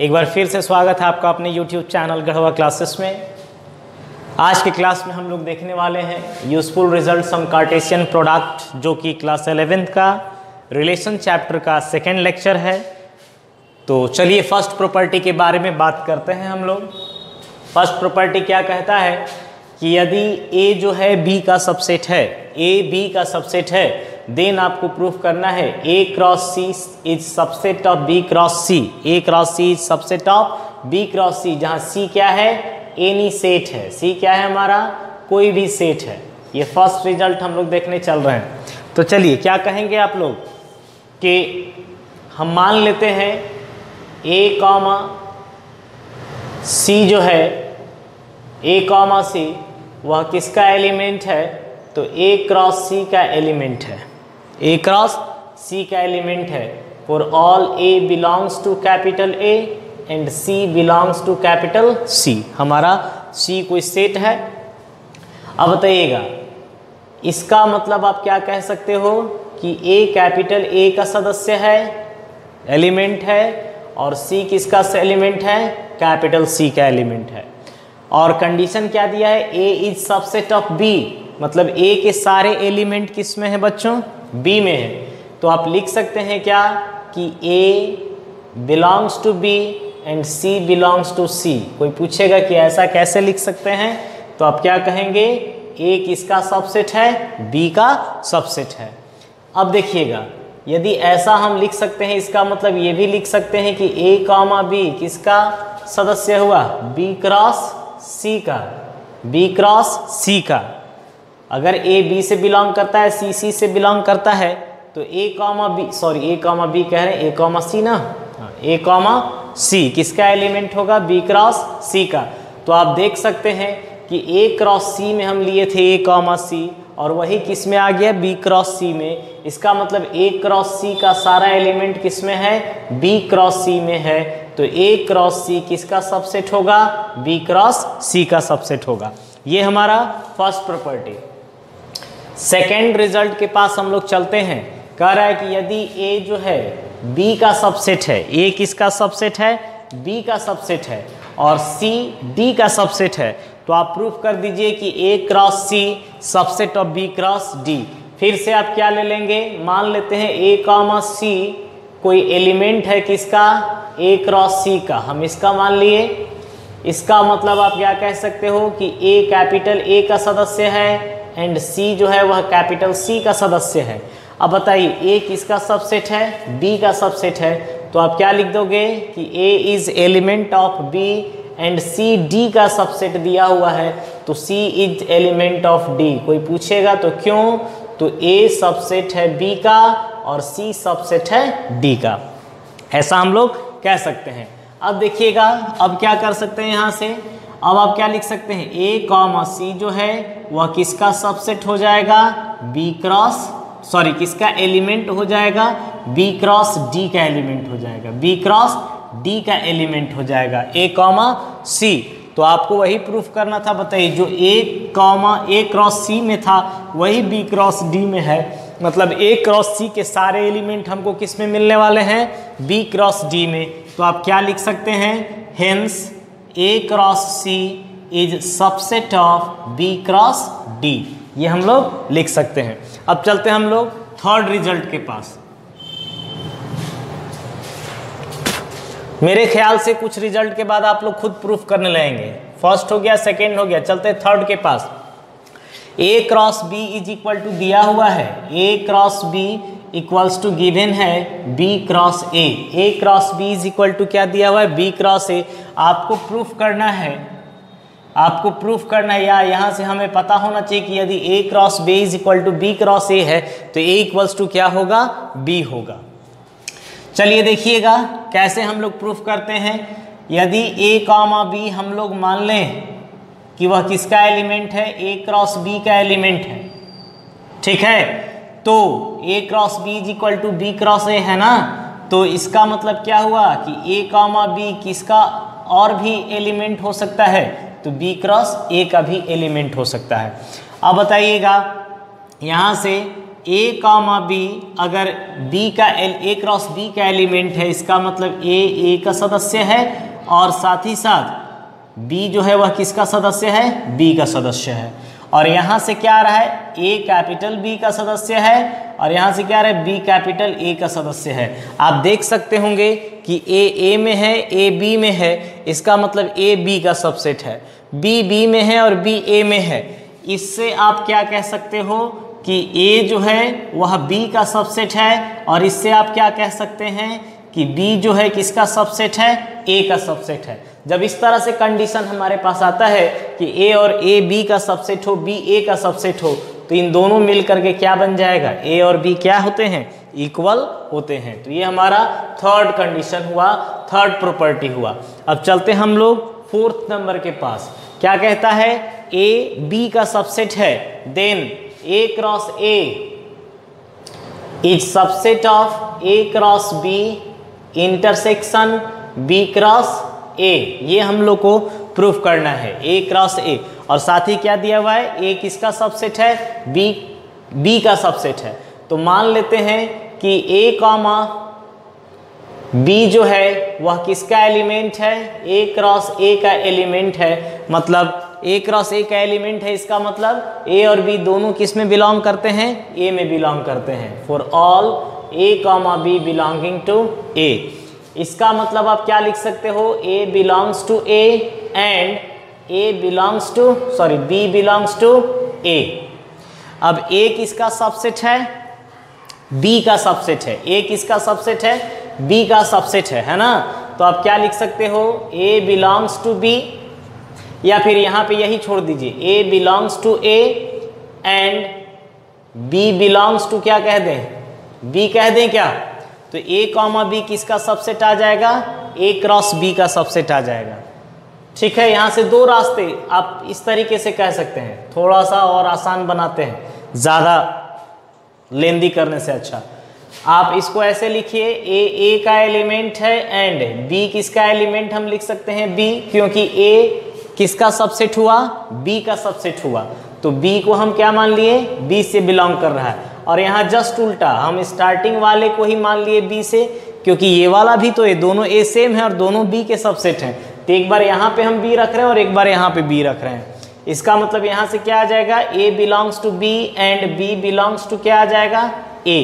एक बार फिर से स्वागत है आपका अपने YouTube चैनल गढ़वा क्लासेस में। आज के क्लास में हम लोग देखने वाले हैं useful result some cartesian product जो कि क्लास एलेवेंथ का रिलेशन चैप्टर का सेकेंड लेक्चर है। तो चलिए फ़र्स्ट प्रॉपर्टी के बारे में बात करते हैं हम लोग। फ़र्स्ट प्रॉपर्टी क्या कहता है कि यदि ए जो है बी का सबसेट है ए बी का सबसेट है देन आपको प्रूफ करना है A cross C is subset of B cross C A cross C is subset of B cross C जहाँ सी क्या है? एनी सेट है। सी क्या है हमारा? कोई भी सेट है। ये फ़र्स्ट रिज़ल्ट हम लोग देखने चल रहे हैं। तो चलिए, क्या कहेंगे आप लोग? कि हम मान लेते हैं ए कॉमा सी जो है ए कॉमा सी वह किसका एलिमेंट है? तो ए क्रॉस सी का एलिमेंट है। ए क्रॉस सी का एलिमेंट है for all A belongs to capital A and C belongs to capital C हमारा सी कोई सेट है? अब बताइएगा, इसका मतलब आप क्या कह सकते हो कि ए कैपिटल ए का सदस्य है एलिमेंट है, और सी किसका एलिमेंट है? कैपिटल सी का एलिमेंट है। और कंडीशन क्या दिया है? A is subset of B मतलब ए के सारे एलिमेंट किसमें है बच्चों? बी में है। तो आप लिख सकते हैं क्या? कि A belongs to B and C belongs to C कोई पूछेगा कि ऐसा कैसे लिख सकते हैं? तो आप क्या कहेंगे? ए किसका सबसेट है? बी का सबसेट है। अब देखिएगा, यदि ऐसा हम लिख सकते हैं, इसका मतलब ये भी लिख सकते हैं कि ए कॉमा बी किसका सदस्य हुआ? बी क्रॉस सी का। बी क्रॉस सी का। अगर ए बी से बिलोंग करता है सी सी से बिलोंग करता है तो A comma B sorry A comma B कह रहे हैं ए कॉमा सी ना? ए कॉमा सी किसका एलिमेंट होगा? बी क्रॉस सी का। तो आप देख सकते हैं कि ए क्रॉस सी में हम लिए थे ए कॉमा सी और वही किसमें आ गया? बी क्रॉस सी में। इसका मतलब ए क्रॉस सी का सारा एलिमेंट किसमें है? बी क्रॉस सी में है। तो ए क्रॉस सी किसका सबसेट होगा? बी क्रॉस सी का सबसेट होगा। ये हमारा फ़र्स्ट प्रॉपर्टी सेकेंड रिज़ल्ट के पास हम लोग चलते हैं। कह रहा है कि यदि ए जो है बी का सबसेट है ए किसका सबसेट है? बी का सबसेट है। और सी डी का सबसेट है। तो आप प्रूफ कर दीजिए कि A cross C subset of B cross D फिर से आप क्या ले लेंगे? मान लेते हैं ए कॉमा सी कोई एलिमेंट है किसका? ए क्रॉस सी का। हम इसका मान लिए। इसका मतलब आप क्या कह सकते हो कि ए कैपिटल ए का सदस्य है एंड सी जो है वह कैपिटल सी का सदस्य है। अब बताइए ए किसका सबसेट है? बी का सबसेट है। तो आप क्या लिख दोगे कि A is element of B and C D का सबसेट दिया हुआ है। तो C is element of D कोई पूछेगा तो क्यों? तो ए सबसेट है बी का और सी सबसेट है डी का। ऐसा हम लोग कह सकते हैं। अब देखिएगा, अब क्या कर सकते हैं यहाँ से? अब आप क्या लिख सकते हैं? ए कॉमा सी जो है, वह किसका सबसेट हो जाएगा? बी क्रॉस सॉरी किसका एलिमेंट हो जाएगा? बी क्रॉस डी का एलिमेंट हो जाएगा। बी क्रॉस डी का एलिमेंट हो जाएगा। ए कॉमा सी तो आपको वही प्रूफ करना था, बताइए, जो ए कॉमा ए क्रॉस सी में था, वही बी क्रॉस डी में है। मतलब ए क्रॉस सी के सारे एलिमेंट हमको किसमें मिलने वाले हैं? बी क्रॉस डी में। तो आप क्या लिख सकते हैं? Hence A cross C is subset of B cross D ये हम लोग लिख सकते हैं। अब चलते हैं हम लोग थर्ड रिज़ल्ट के पास। मेरे ख्याल से कुछ रिज़ल्ट के बाद आप लोग खुद प्रूफ करने लगेंगे। फ़र्स्ट हो गया सेकेंड हो गया। चलते हैं थर्ड के पास। A cross B is equal to दिया हुआ है। A cross B equals to given है B cross A A cross B is equal to क्या दिया हुआ है? बी क्रॉस ए आपको प्रूफ करना है। आपको प्रूफ करना है। या यहाँ से हमें पता होना चाहिए कि यदि A cross B is equal to B cross A है तो ए इक्वल्स टू क्या होगा? बी होगा। चलिए देखिएगा, कैसे हम लोग प्रूफ करते हैं। यदि ए कॉमा बी हम लोग मान लें कि वह किसका एलिमेंट है? ए क्रॉस बी का एलिमेंट है। ठीक है? तो A cross B is equal to B cross A है ना? तो इसका मतलब क्या हुआ कि ए कॉमा बी किसका और भी एलिमेंट हो सकता है? तो बी क्रॉस ए का भी एलिमेंट हो सकता है। अब बताइएगा, यहाँ से ए कामा बी अगर बी का एल ए क्रॉस बी का एलिमेंट है, इसका मतलब ए ए का सदस्य है, और साथ ही साथ बी जो है वह किसका सदस्य है? बी का सदस्य है। और यहाँ से क्या आ रहा है? ए कैपिटल बी का सदस्य है और यहाँ से क्या आ रहा है? बी कैपिटल ए का सदस्य है। आप देख सकते होंगे कि ए ए में है ए बी में है। इसका मतलब ए बी का सबसेट है। बी बी में है और बी ए में है। इससे आप क्या कह सकते हो कि ए जो है, वह बी का सबसेट है और इससे आप क्या कह सकते हैं? कि बी जो है किसका सबसेट है? ए का सबसेट है। जब इस तरह से कंडीशन हमारे पास आता है कि ए और ए बी का सबसेट हो बी ए का सबसेट हो तो इन दोनों मिल करके क्या बन जाएगा? ए और बी क्या होते हैं? इक्वल होते हैं। तो ये हमारा थर्ड कंडीशन हुआ थर्ड प्रॉपर्टी हुआ। अब चलते हम लोग फोर्थ नंबर के पास। क्या कहता है? ए बी का सबसेट है। Then A cross A is subset of A cross B intersection B cross A ये हम लोग को प्रूफ करना है ए क्रॉस ए और साथ ही क्या दिया हुआ है? ए किसका सबसेट है? बी बी का सबसेट है। तो मान लेते हैं कि ए कॉमा बी जो है, वह किसका एलिमेंट है? ए क्रॉस ए का एलिमेंट है। मतलब ए क्रॉस ए का एलिमेंट है, इसका मतलब ए और बी दोनों किसमें बिलोंग करते हैं? ए में बिलोंग करते हैं। For all A comma B belonging to A इसका मतलब आप क्या लिख सकते हो? A belongs to A and A belongs to sorry B belongs to A अब ए किसका सबसेट है? बी का सबसेट है। ए किसका सबसेट है? बी का सबसेट है है ना? तो आप क्या लिख सकते हो? ए बिलोंग्स टू बी या फिर यहाँ पे यही छोड़ दीजिए। A belongs to A and B belongs to क्या कह दें? बी कह दें क्या? तो ए कॉमा बी किसका सबसेट आ जाएगा? ए क्रॉस बी का सबसेट आ जाएगा। ठीक है, यहाँ से दो रास्ते आप इस तरीके से कह सकते हैं। थोड़ा सा और आसान बनाते हैं। ज़्यादा लेंदी करने से अच्छा। आप इसको ऐसे लिखिए ए ए का एलिमेंट है एंड बी किसका एलिमेंट हम लिख सकते हैं? बी क्योंकि ए किसका सबसेट हुआ? बी का सबसेट हुआ। तो बी को हम क्या मान लिए? बी से बिलोंग कर रहा है। और यहाँ जस्ट उल्टा। हम स्टार्टिंग वाले को ही मान लिए बी से, क्योंकि ये वाला भी तो ये दोनों ए सेम है और दोनों बी के सबसेट हैं। तो एक बार यहाँ पे हम बी रख रहे हैं और एक बार यहाँ पे बी रख रहे हैं। इसका मतलब यहाँ से क्या आ जाएगा? A belongs to B and B belongs to क्या आ जाएगा? ए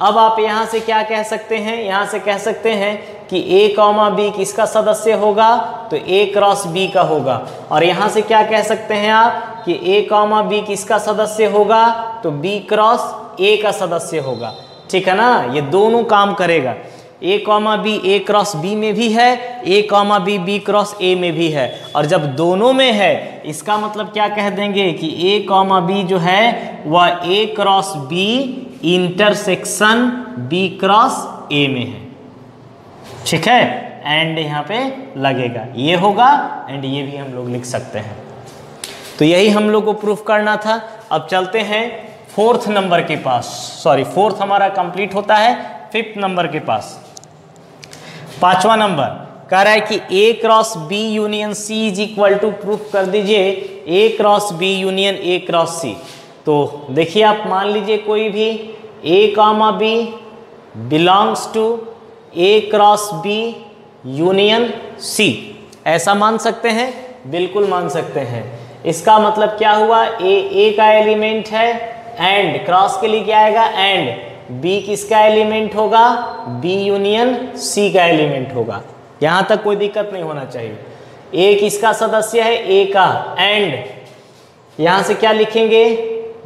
अब आप यहाँ से क्या कह सकते हैं? यहाँ से कह सकते हैं कि ए कॉमा बी किसका सदस्य होगा? तो ए क्रॉस बी का होगा। और यहाँ से क्या कह सकते हैं आप कि ए कॉमा बी किसका सदस्य होगा? तो बी क्रॉस ए का सदस्य होगा। ठीक है ना? ये दोनों काम करेगा। A comma B A cross B में भी है। A comma B B cross A में भी है। और जब दोनों में है, इसका मतलब क्या कह देंगे कि ए कॉमा बी जो है, वह A cross B intersection B cross A में है। ठीक है? एंड यहाँ पे लगेगा। ये होगा, एंड ये भी हम लोग लिख सकते हैं। तो यही हम लोग को प्रूफ करना था। अब चलते हैं फोर्थ नंबर के पास। सॉरी, फोर्थ हमारा कंप्लीट होता है, फिफ्थ नंबर के पास। पांचवा नंबर, कह रहा है कि A cross B union C is equal to proof कर दीजिए A cross B union A cross C तो देखिए आप, मान लीजिए कोई भी A comma B belongs to A cross B union C ऐसा मान सकते हैं? बिल्कुल मान सकते हैं। इसका मतलब क्या हुआ? ए ए का एलिमेंट है एंड क्रॉस के लिए क्या आएगा? एंड बी किसका एलिमेंट होगा? बी यूनियन सी का एलिमेंट होगा। यहाँ तक कोई दिक्कत नहीं होना चाहिए। ए किसका सदस्य है? ए का। एंड यहाँ से क्या लिखेंगे?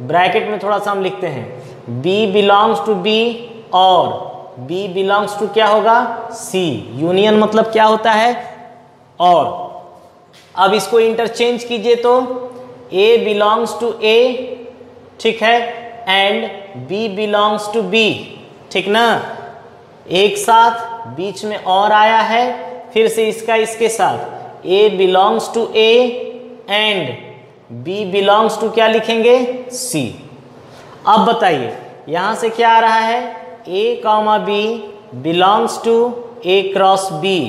ब्रैकेट में थोड़ा सा हम लिखते हैं। बी बिलोंग्स टू बी और बी बिलोंग्स टू क्या होगा? सी यूनियन मतलब क्या होता है? और अब इसको इंटरचेंज कीजिए तो ए बिलोंग्स टू ए ठीक है? And B belongs to B ठीक ना? एक साथ बीच में और आया है, फिर से इसका इसके साथ। A belongs to A and B belongs to क्या लिखेंगे? सी अब बताइए, यहाँ से क्या आ रहा है? A comma B belongs to A cross B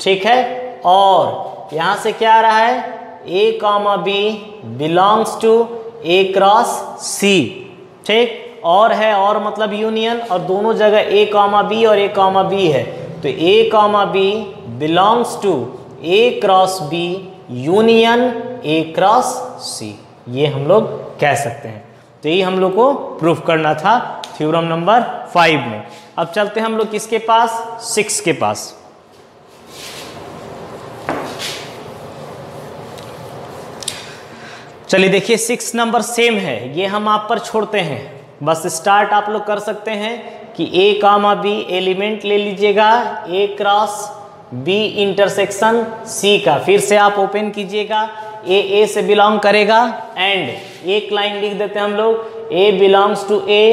ठीक है? और यहाँ से क्या आ रहा है? A comma B belongs to A cross C ठीक? और है, और मतलब यूनियन और दोनों जगह ए कॉमा बी और ए कॉमा बी है। तो A comma B belongs to A cross B union A cross C ये हम लोग कह सकते हैं। तो यही हम लोग को प्रूफ करना था थ्योरम नंबर फाइव में। अब चलते हैं हम लोग किसके पास? सिक्स के पास। चलिए देखिए सिक्स नंबर सेम है। ये हम आप पर छोड़ते हैं। बस स्टार्ट आप लोग कर सकते हैं कि ए कामा बी एलिमेंट ले लीजिएगा। A cross B intersection C का। फिर से आप ओपन कीजिएगा। ए ए से बिलोंग करेगा एंड एक लाइन लिख देते हैं हम लोग. A belongs to A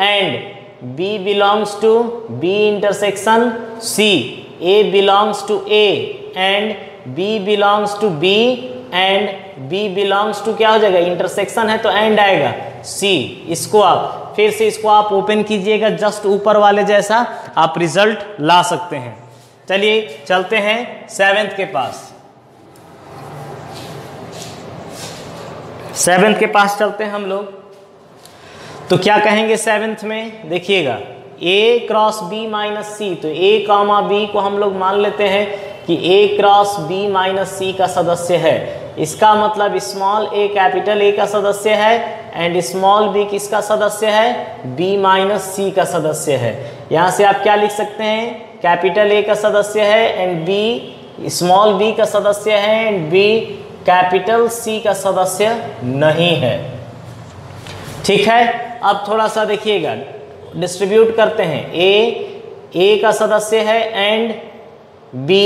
and B belongs to B intersection C A belongs to A and B belongs to B and B belongs to क्या हो जाएगा? इंटरसेक्शन है तो एंड आएगा. सी इसको आप फिर से इसको आप ओपन कीजिएगा जस्ट ऊपर वाले जैसा आप रिज़ल्ट ला सकते हैं. चलिए, चलते हैं सेवेंथ के पास. सेवेंथ के पास चलते हैं हम लोग। तो क्या कहेंगे सेवेंथ में? देखिएगा। A cross B minus C तो ए कामा बी को हम लोग मान लेते हैं कि A cross B minus C का सदस्य है। इसका मतलब स्मॉल ए कैपिटल ए का सदस्य है एंड स्मॉल बी किसका सदस्य है? बी माइनस सी का सदस्य है। यहाँ से आप क्या लिख सकते हैं? कैपिटल ए का सदस्य है एंड बी स्मॉल बी का सदस्य है एंड बी कैपिटल सी का सदस्य नहीं है। ठीक है? अब थोड़ा सा देखिएगा। डिस्ट्रीब्यूट करते हैं। ए ए का सदस्य है एंड बी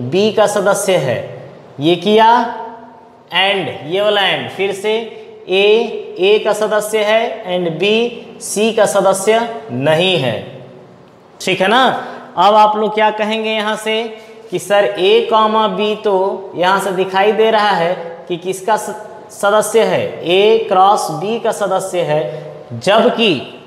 बी का सदस्य है। ये किया एंड ये वाला एंड फिर से ए ए का सदस्य है एंड बी सी का सदस्य नहीं है। ठीक है ना? अब आप लोग क्या कहेंगे यहाँ से? कि सर ए कॉमा बी तो यहाँ से दिखाई दे रहा है कि किसका सदस्य है? ए क्रॉस बी का सदस्य है। जबकि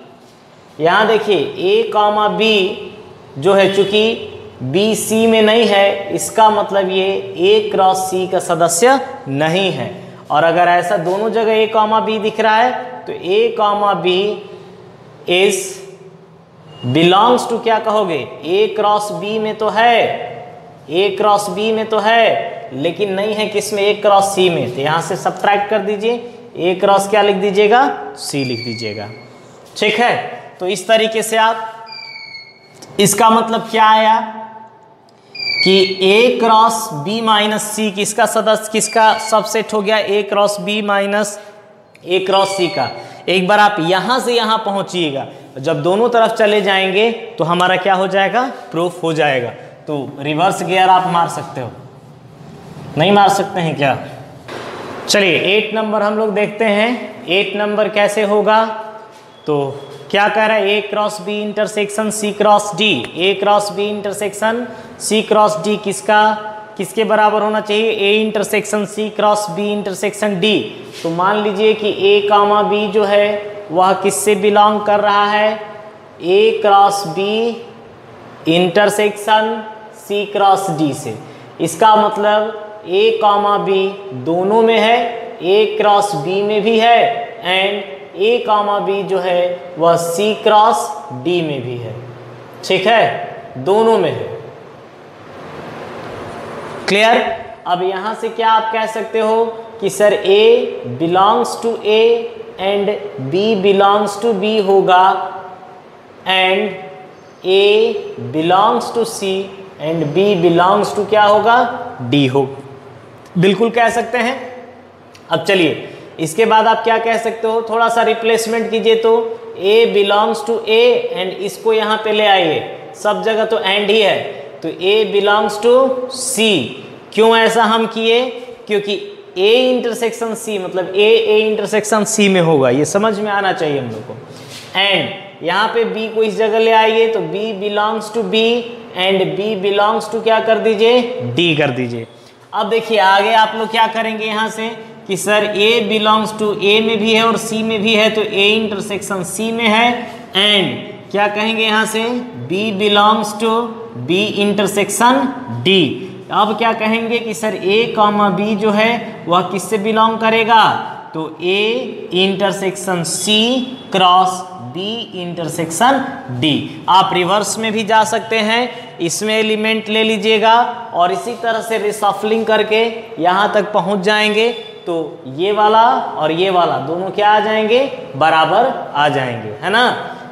यहाँ देखिए, ए कॉमा बी जो है, चूँकि बी सी में नहीं है, इसका मतलब ये ए क्रॉस सी का सदस्य नहीं है। और अगर ऐसा दोनों जगह ए कॉमा बी दिख रहा है तो A comma B is belongs to क्या कहोगे? ए क्रॉस बी में तो है। ए क्रॉस बी में तो है, लेकिन नहीं है किसमें ए क्रॉस सी में। तो यहाँ से सब्ट्रैक्ट कर दीजिए। ए क्रॉस क्या लिख दीजिएगा? सी लिख दीजिएगा। ठीक है? तो इस तरीके से आप, इसका मतलब क्या आया? कि A cross B minus C किसका सदस्य, किसका सबसेट हो गया? A cross B minus A cross C का। एक बार आप यहाँ से यहाँ पहुंचिएगा। जब दोनों तरफ़ चले जाएँगे तो हमारा क्या हो जाएगा? प्रूफ हो जाएगा। तो रिवर्स गियर आप मार सकते हो। नहीं मार सकते हैं क्या? चलिए एट नंबर हम लोग देखते हैं। एट नंबर कैसे होगा? तो क्या कह रहा है? A cross B intersection C cross D A cross B intersection C cross D किसका? किसके बराबर होना चाहिए? A intersection C cross B intersection D तो मान लीजिए कि ए कामा बी जो है, वह किससे बिलोंग कर रहा है? A cross B intersection C cross D से। इसका मतलब ए कामा बी दोनों में है ए क्रॉस बी में भी है एंड ए कामा बी जो है, वह सी क्रॉस डी में भी है। ठीक है? दोनों में है। क्लियर अब यहाँ से क्या आप कह सकते हो कि sir A belongs to A and B belongs to B होगा and A belongs to C and B belongs to क्या होगा? डी हो। बिल्कुल कह सकते हैं। अब चलिए, इसके बाद आप क्या कह सकते हो? थोड़ा सा रिप्लेसमेंट कीजिए तो। A belongs to A and इसको यहाँ पे ले आइए। सब जगह तो एंड ही है। तो ए बिलोंग्स टू सी क्यों ऐसा हम किए? क्योंकि ए इंटरसेक्शन सी मतलब ए ए इंटरसेक्शन सी में होगा। ये समझ में आना चाहिए हम लोग को। एंड यहाँ पे बी को इस जगह ले आइए। तो B belongs to B and B belongs to क्या कर दीजिए? डी कर दीजिए। अब देखिए आगे आप लोग क्या करेंगे यहाँ से कि sir A belongs to A में भी है और सी में भी है तो ए इंटरसेक्शन सी में है एंड क्या कहेंगे यहाँ से? B belongs to B intersection D अब क्या कहेंगे कि सर ए कॉमा बी जो है वह किससे बिलोंग करेगा? तो A intersection C cross B intersection D आप रिवर्स में भी जा सकते हैं। इसमें एलिमेंट ले लीजिएगा और इसी तरह से रिसफलिंग करके यहाँ तक पहुँच जाएँगे। तो ये वाला और ये वाला दोनों क्या आ जाएँगे? बराबर आ जाएँगे, है ना?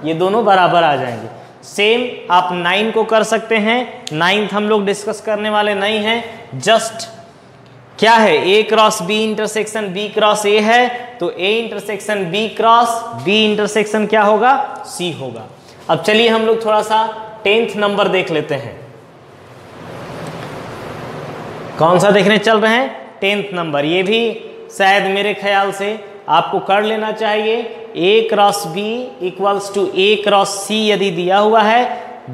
ये दोनों बराबर आ जाएँगे। सेम आप नाइन को कर सकते हैं। नाइन्थ हम लोग डिस्कस करने वाले नहीं हैं। जस्ट क्या है? A cross B intersection B cross A है तो A intersection B cross B intersection क्या होगा? सी होगा। अब चलिए हम लोग थोड़ा सा टेंथ नंबर देख लेते हैं। कौन सा देखने चल रहे हैं? टेंथ नंबर ये भी शायद मेरे ख्याल से आपको कर लेना चाहिए। A cross B equals to A cross C यदि दिया हुआ है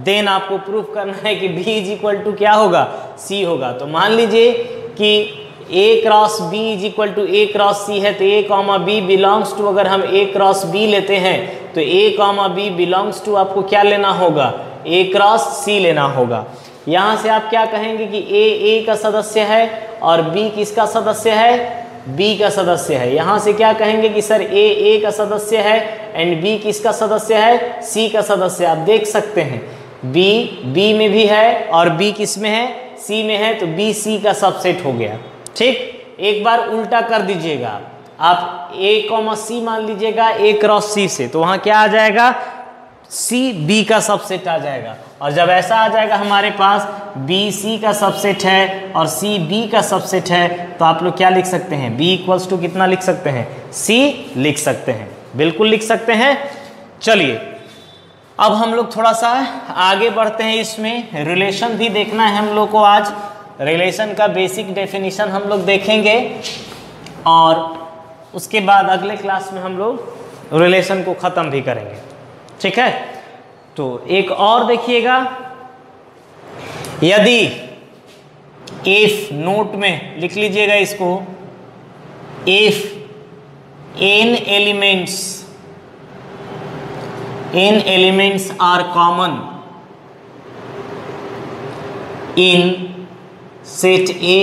देन आपको प्रूफ करना है कि बी इज़ इक्वल टू क्या होगा? सी होगा। तो मान लीजिए कि A cross B is equal to A cross C है तो A comma B belongs to अगर हम ए क्रॉस बी लेते हैं तो A comma B belongs to आपको क्या लेना होगा? ए क्रॉस सी लेना होगा। यहाँ से आप क्या कहेंगे कि ए ए का सदस्य है और बी किसका सदस्य है? बी का सदस्य है। यहाँ से क्या कहेंगे कि सर ए ए का सदस्य है एंड बी किसका सदस्य है? सी का सदस्य। आप देख सकते हैं। बी बी में भी है और बी किसमें है? सी में है तो बी सी का सबसेट हो गया। ठीक? एक बार उल्टा कर दीजिएगा। आप ए कॉमा सी मान लीजिएगा ए क्रॉस सी से तो वहाँ क्या आ जाएगा? सी बी का सबसेट आ जाएगा। और जब ऐसा आ जाएगा हमारे पास बी सी का सबसेट है और सी बी का सबसेट है तो आप लोग क्या लिख सकते हैं? बी इक्वल्स टू कितना लिख सकते हैं? सी लिख सकते हैं। बिल्कुल लिख सकते हैं। चलिए, अब हम लोग थोड़ा सा आगे बढ़ते हैं इसमें। रिलेशन भी देखना है हम लोग को आज। रिलेशन का बेसिक डेफिनेशन हम लोग देखेंगे और उसके बाद अगले क्लास में हम लोग रिलेशन को ख़त्म भी करेंगे। ठीक है? तो एक और देखिएगा। यदि इफ़ नोट में लिख लीजिएगा इसको। If n elements n elements are common in set A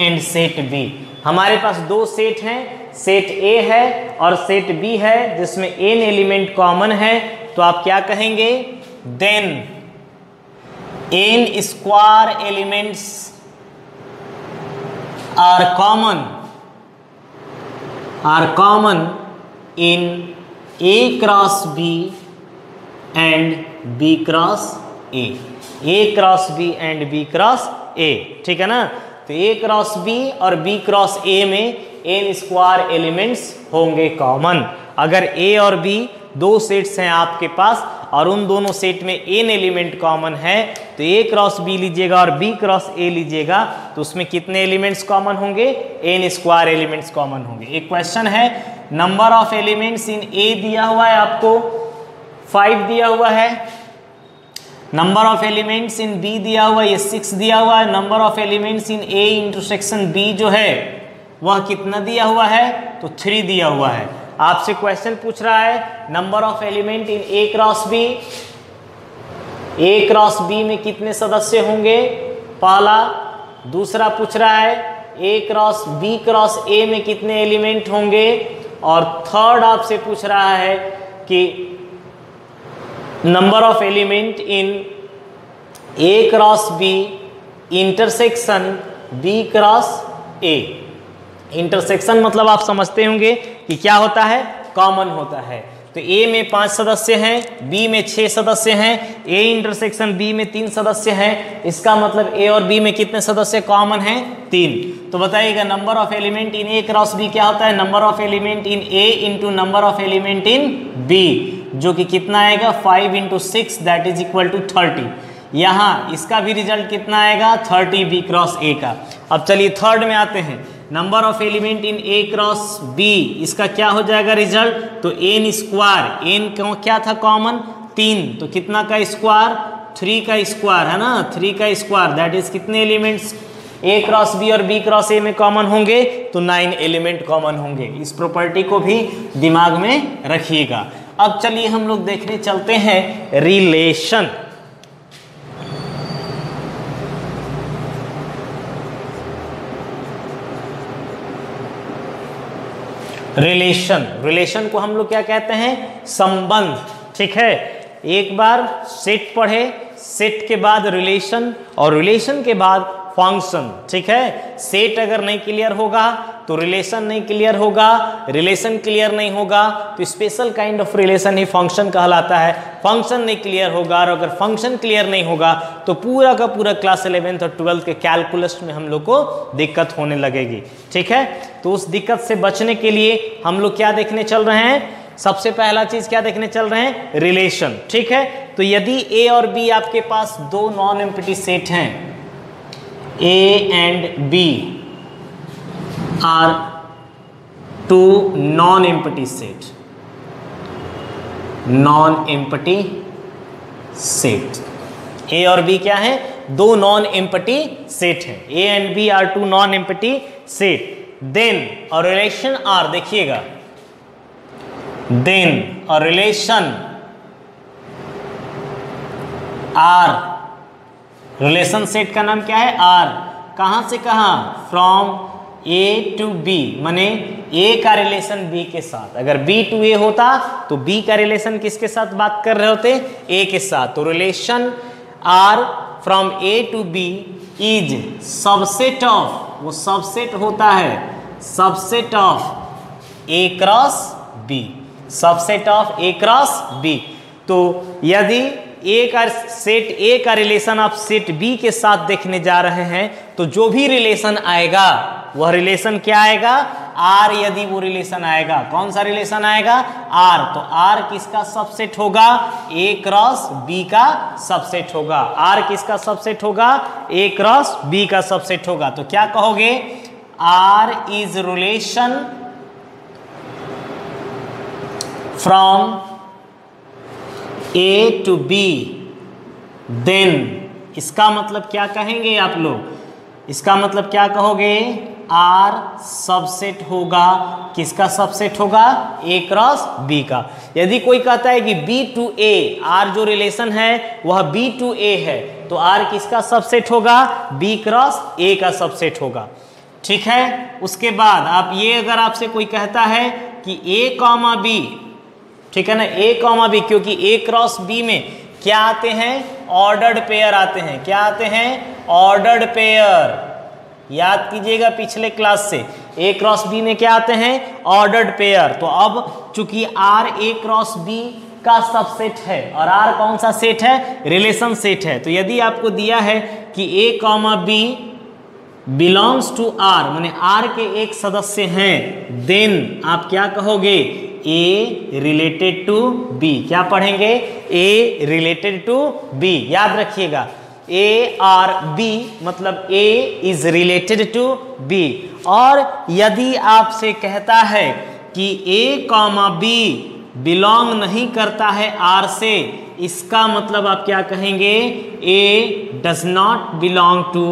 and set B हमारे पास दो सेट हैं सेट ए है और सेट बी है, जिसमें एन एलिमेंट कॉमन है। तो आप क्या कहेंगे? Then n square elements are common are common in A cross B and B cross A A cross B and B cross A ठीक है ना? तो ए क्रॉस बी और बी क्रॉस ए में एन स्क्वायर एलिमेंट्स होंगे common अगर A और B दो सेट्स हैं आपके पास और उन दोनों सेट में एन एलिमेंट कॉमन है तो ए क्रॉस बी लीजिएगा और बी क्रॉस ए लीजिएगा तो उसमें कितने एलिमेंट्स कॉमन होंगे? एन स्क्वायर एलिमेंट्स कॉमन होंगे. एक क्वेश्चन है number of elements in A दिया हुआ है आपको? फाइव दिया हुआ है. Number of elements in B दिया हुआ ये सिक्स दिया हुआ है number of elements in A intersection B जो है, वह कितना दिया हुआ है? तो थ्री दिया हुआ है। आपसे क्वेश्चन पूछ रहा है number of element in A cross B A cross B में कितने सदस्य होंगे? पहला, दूसरा पूछ रहा है A cross B cross A में कितने एलिमेंट होंगे? और थर्ड आपसे पूछ रहा है कि number of element in A cross B intersection B cross A intersection मतलब आप समझते होंगे कि क्या होता है? कॉमन होता है। तो ए में पाँच सदस्य हैं बी में छह सदस्य हैं ए इंटरसेक्शन बी में तीन सदस्य हैं। इसका मतलब ए और बी में कितने सदस्य कॉमन हैं? तीन। तो बताइएगा number of element in A cross B क्या होता है? Number of element in A into number of element in B जो कि कितना आएगा? Five into six that is equal to thirty यहाँ इसका भी रिज़ल्ट कितना आएगा? थर्टी बी क्रॉस ए का। अब चलिए थर्ड में आते हैं। Number of element in A cross B इसका क्या हो जाएगा रिज़ल्ट तो एन स्क्वायर एन क्या था कॉमन तीन. तो कितना का स्क्वायर थ्री का स्क्वायर है ना? थ्री का स्क्वायर दैट इज़ कितने एलिमेंट्स ए क्रॉस बी और बी क्रॉस ए में कॉमन होंगे तो नाइन एलिमेंट कॉमन होंगे। इस प्रॉपर्टी को भी दिमाग में रखिएगा। अब चलिए हम लोग देखने चलते हैं रिलेशन रिलेशन। रिलेशन को हम लोग क्या कहते हैं? संबंध। ठीक है? एक बार सेट पढ़े। सेट के बाद रिलेशन और रिलेशन के बाद फ़ंक्शन, ठीक है? सेट अगर नहीं क्लियर होगा तो रिलेशन नहीं क्लियर होगा रिलेशन क्लियर नहीं होगा तो स्पेशल काइंड ऑफ़ रिलेशन ही फ़ंक्शन कहलाता है। फ़ंक्शन नहीं क्लियर होगा, और अगर फ़ंक्शन क्लियर नहीं होगा तो पूरा का पूरा क्लास इलेवेंथ और ट्वेल्थ के कैलकुलस में हम लोग को दिक्कत होने लगेगी, ठीक है? तो उस दिक्कत से बचने के लिए हम लोग क्या देखने चल रहे हैं? सबसे पहला चीज़ क्या देखने चल रहे हैं? रिलेशन ठीक है? तो यदि ए और बी आपके पास दो नॉन एम्पिटी सेट हैं A and B are two non empty set non empty set A और बी क्या है? दो नॉन एम्पटी सेट है. A and B are two non empty set then और रिलेशन आर देखिएगा. देन और relation R relation set का नाम क्या है? आर कहाँ से कहाँ? फ्रॉम ए टू बी माने ए का रिलेशन बी के साथ। अगर बी टू ए होता तो बी का रिलेशन किसके साथ बात कर रहे होते? ए के साथ। तो relation R from A to B is subset of वो सबसेट होता है। Subset of A cross B subset of A cross B तो यदि ए का सेट ए का रिलेशन आप सेट बी के साथ देखने जा रहे हैं तो जो भी रिलेशन आएगा, वह रिलेशन क्या आएगा? आर यदि वो रिलेशन आएगा, कौन सा रिलेशन आएगा? आर तो आर किसका सबसेट होगा? ए क्रॉस बी का सबसेट होगा। आर किसका सबसेट होगा? ए क्रॉस बी का सबसेट होगा। तो क्या कहोगे? R is relation from A to B then इसका मतलब क्या कहेंगे आप लोग? इसका मतलब क्या कहोगे? आर सबसेट होगा। किसका सबसेट होगा? ए क्रॉस बी का। यदि कोई कहता है कि बी टू ए आर जो रिलेशन है, वह बी टू ए है तो आर किसका सबसेट होगा? बी क्रॉस ए का सबसेट होगा। ठीक है? उसके बाद आप ये अगर आपसे कोई कहता है कि ए कॉमा बी ठीक है ना? ए कॉमा बी क्योंकि ए क्रॉस बी में क्या आते हैं? ऑर्डर्ड पेयर आते हैं। क्या आते हैं? ऑर्डर्ड पेयर याद कीजिएगा पिछले क्लास से। ए क्रॉस बी में क्या आते हैं? ऑर्डर्ड पेयर तो अब चूँकि आर ए क्रॉस बी का सबसेट है और आर कौन सा सेट है? रिलेशन सेट है। तो यदि आपको दिया है कि A comma B belongs to R मैंने आर के एक सदस्य हैं देन आप क्या कहोगे? ए रिलेटेड टू बी क्या पढ़ेंगे? ए रिलेटेड टू बी याद रखिएगा। ए आर बी मतलब A is related to B और यदि आपसे कहता है कि ए कॉमा बी बिलोंग नहीं करता है आर से, इसका मतलब आप क्या कहेंगे? A does not belong to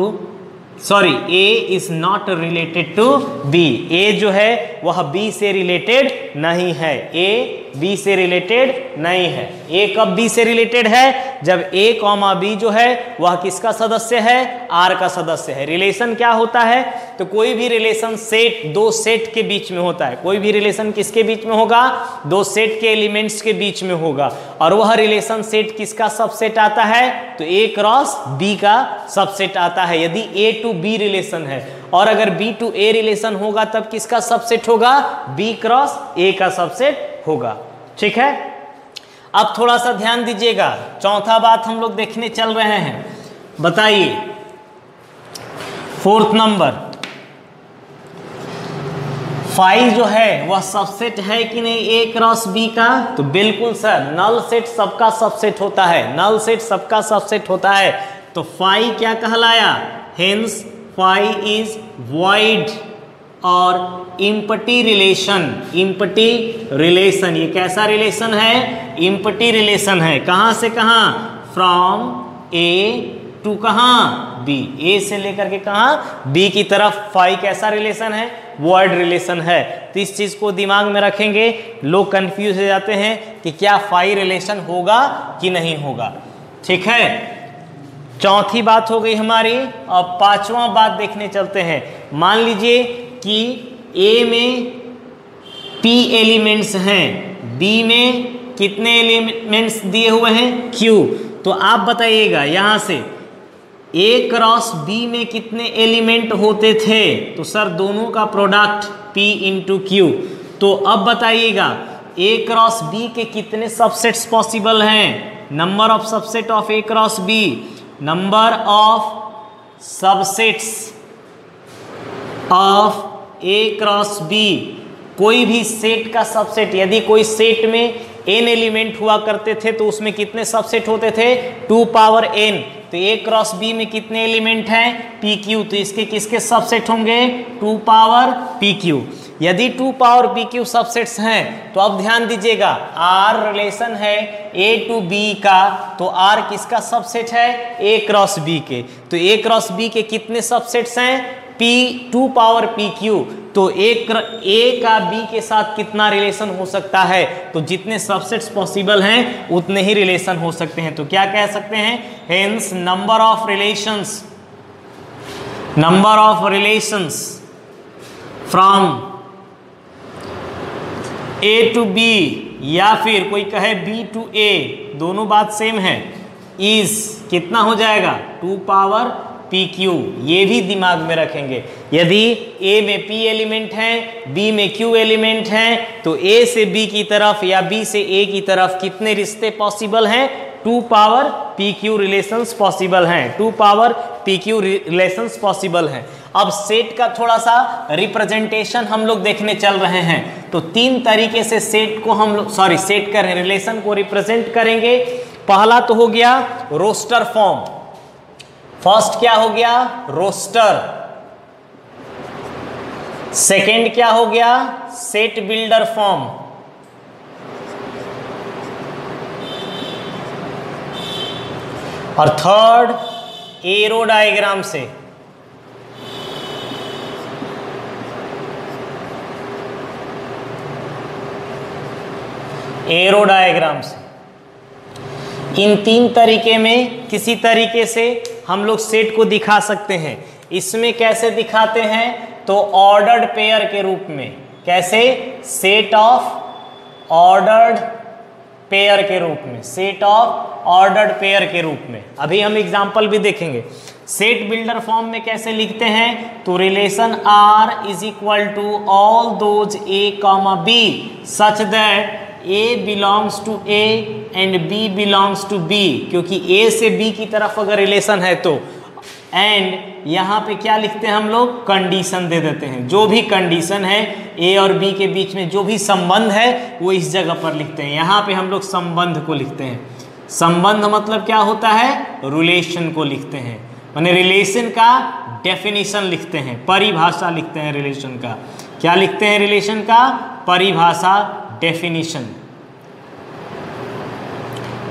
sorry A is not related to B A जो है, वह बी से रिलेटेड नहीं है. ए बी से रिलेटेड नहीं है। ए कब बी से रिलेटेड है? जब ए कॉमा बी जो है, वह किसका सदस्य है? आर का सदस्य है। रिलेशन क्या होता है? तो कोई भी रिलेशन सेट दो सेट के बीच में होता है। कोई भी रिलेशन किसके बीच में होगा? दो सेट के एलिमेंट्स के बीच में होगा। और वह रिलेशन सेट किसका सबसेट आता है? तो ए क्रॉस बी का सबसेट आता है। यदि ए टू बी रिलेशन है, और अगर बी टू ए रिलेशन होगा, तब किसका सबसेट होगा? बी क्रॉस ए का सबसेट होगा। ठीक है? अब थोड़ा सा ध्यान दीजिएगा। चौथा बात हम लोग देखने चल रहे हैं। बताइए। Fourth number. फाइव जो है, वह सबसेट है कि नहीं? ए क्रॉस बी का? तो बिल्कुल सर, नल सेट सबका सबसेट होता है। नल सेट सबका सबसेट होता है। तो फाइव क्या कहलाया? हेंस फाइव इज़ वॉइड और इम्पटी रिलेशन इम्पटी रिलेशन ये कैसा रिलेशन है? इम्पटी रिलेशन है। कहाँ से कहाँ? फ्रॉम ए टू कहाँ? बी ए से लेकर के कहाँ? बी की तरफ़। फाइव कैसा रिलेशन है? वर्ड रिलेशन है। तो इस चीज़ को दिमाग में रखेंगे। लोग कंफ्यूज हो जाते हैं कि क्या फाइव रिलेशन होगा कि नहीं होगा। ठीक है? चौथी बात हो गई हमारी। और पांचवा बात देखने चलते हैं। मान लीजिए कि ए में पी एलिमेंट्स हैं बी में कितने एलिमेंट्स दिए हुए हैं? क्यू तो आप बताइएगा, यहाँ से ए क्रॉस बी में कितने एलिमेंट होते थे? तो सर, दोनों का प्रोडक्ट पी इंटू क्यू तो अब बताइएगा ए क्रॉस बी के कितने सबसेट्स पॉसिबल हैं? Number of subset of A cross B number of subsets of A cross B कोई भी सेट का सबसेट यदि कोई सेट में एन एलिमेंट हुआ करते थे तो उसमें कितने सबसेट होते थे? टू पावर एन तो ए क्रॉस बी में कितने एलिमेंट हैं? पी क्यू तो इसके किसके सबसेट होंगे? टू पावर पी क्यू यदि two power P Q subsets हैं तो अब ध्यान दीजिएगा आर रिलेशन है ए टू बी का तो आर किसका सबसेट है? ए क्रॉस बी के। तो ए क्रॉस बी के कितने सबसेट्स हैं? P two power P Q तो एक ए का बी के साथ कितना रिलेशन हो सकता है? तो जितने सबसेट्स पॉसिबल हैं, उतने ही रिलेशन हो सकते हैं। तो क्या कह सकते हैं? Hence number of relations number of relations from A to B या फिर कोई कहे बी टू ए दोनों बात सेम है। इज़ कितना हो जाएगा? टू पावर पी क्यू ये भी दिमाग में रखेंगे। यदि ए में पी एलिमेंट हैं बी में क्यू एलिमेंट हैं तो ए से बी की तरफ़ या बी से ए की तरफ़ कितने रिश्ते पॉसिबल हैं? Two power P Q relations possible हैं। Two power P Q relations possible हैं। अब सेट का थोड़ा सा रिप्रेजेंटेशन हम लोग देखने चल रहे हैं। तो तीन तरीके से सेट को हम लोग सॉरी सेट करें रिलेशन को रिप्रेजेंट करेंगे। पहला तो हो गया रोस्टर फॉर्म फ़र्स्ट क्या हो गया? रोस्टर। सेकेंड क्या हो गया? Set builder form. और थर्ड, एरो डायग्राम से। एरो डायग्राम से। इन तीन तरीके में किसी तरीके से हम लोग सेट को दिखा सकते हैं। इसमें कैसे दिखाते हैं? तो ऑर्डर्ड पेयर के रूप में। कैसे? सेट ऑफ़ ऑर्डर्ड पेयर के रूप में। सेट ऑफ़ ऑर्डर्ड पेयर के रूप में। अभी हम एग्जांपल भी देखेंगे। सेट बिल्डर फॉर्म में कैसे लिखते हैं? तो relation R is equal to all those A comma B such that A belongs to A and B belongs to B क्योंकि ए से बी की तरफ़ अगर रिलेशन है तो। एंड यहाँ पे क्या लिखते हैं हम लोग? कंडीशन दे देते हैं। जो भी कंडीशन है ए और बी के बीच में जो भी संबंध है, वो इस जगह पर लिखते हैं। यहाँ पे हम लोग संबंध को लिखते हैं। संबंध मतलब क्या होता है? रिलेशन को लिखते हैं। मैंने रिलेशन का डेफिनेशन लिखते हैं। परिभाषा लिखते हैं रिलेशन का। क्या लिखते हैं रिलेशन का? परिभाषा डेफिनेशन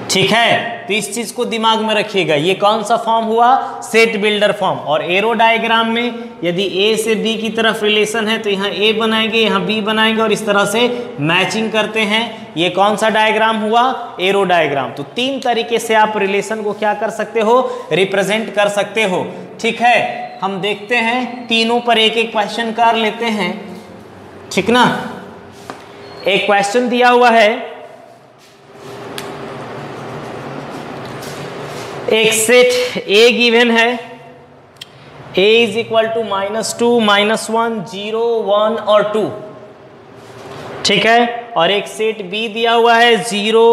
ठीक है? तो इस चीज़ को दिमाग में रखिएगा। ये कौन सा फॉर्म हुआ? सेट बिल्डर फॉर्म और एरो डायग्राम में यदि ए से बी की तरफ़ रिलेशन है तो यहाँ ए बनाएँगे, यहाँ बी बनाएँगे और इस तरह से मैचिंग करते हैं। ये कौन सा डायग्राम हुआ? एरो डायग्राम तो तीन तरीके से आप रिलेशन को क्या कर सकते हो? रिप्रेजेंट कर सकते हो। ठीक है? हम देखते हैं, तीनों पर एक एक क्वेश्चन कर लेते हैं। ठीक ना? एक क्वेश्चन दिया हुआ है। एक सेट ए गिवन है। A is equal to minus two minus one zero one और टू ठीक है? और एक सेट बी दिया हुआ है ज़ीरो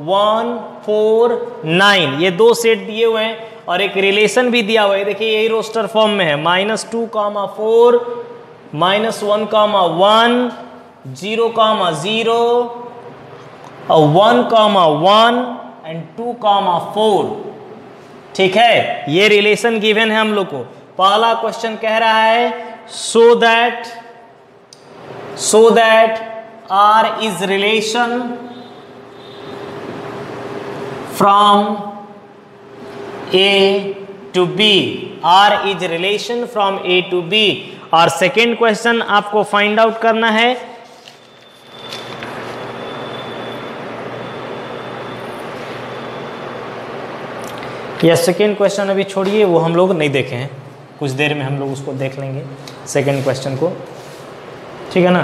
वन फोर नाइन ये दो सेट दिए हुए हैं और एक रिलेशन भी दिया हुआ है। देखिए, यही रोस्टर फॉर्म में है। Minus two comma four minus one comma one zero comma zero one comma one, and two comma four. ठीक है? ये रिलेशन गिवन है हम लोग को। पहला क्वेश्चन कह रहा है so that so that R is relation from A to B R is relation from A to B और सेकेंड क्वेश्चन आपको फाइंड आउट करना है या सेकेंड क्वेश्चन अभी छोड़िए वो हम लोग नहीं देखे हैं। कुछ देर में हम लोग उसको देख लेंगे सेकेंड क्वेश्चन को। ठीक है ना?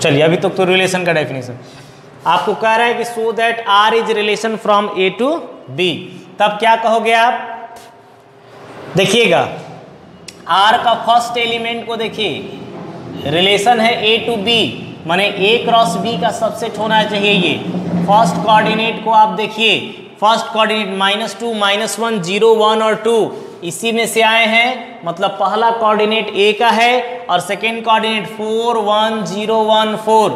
चलिए अभी तक तो, तो रिलेशन का डेफिनेशन आपको कह रहा है कि so that R is relation from A to B तब क्या कहोगे आप? देखिएगा। आर का फ़र्स्ट एलिमेंट को देखिए। रिलेशन है ए टू बी माने ए क्रॉस बी का सबसेट होना चाहिए ये। फ़र्स्ट कोऑर्डिनेट को आप देखिए। First coordinate minus two minus one zero one और टू इसी में से आए हैं। मतलब पहला कोऑर्डिनेट ए का है और second coordinate four one zero one four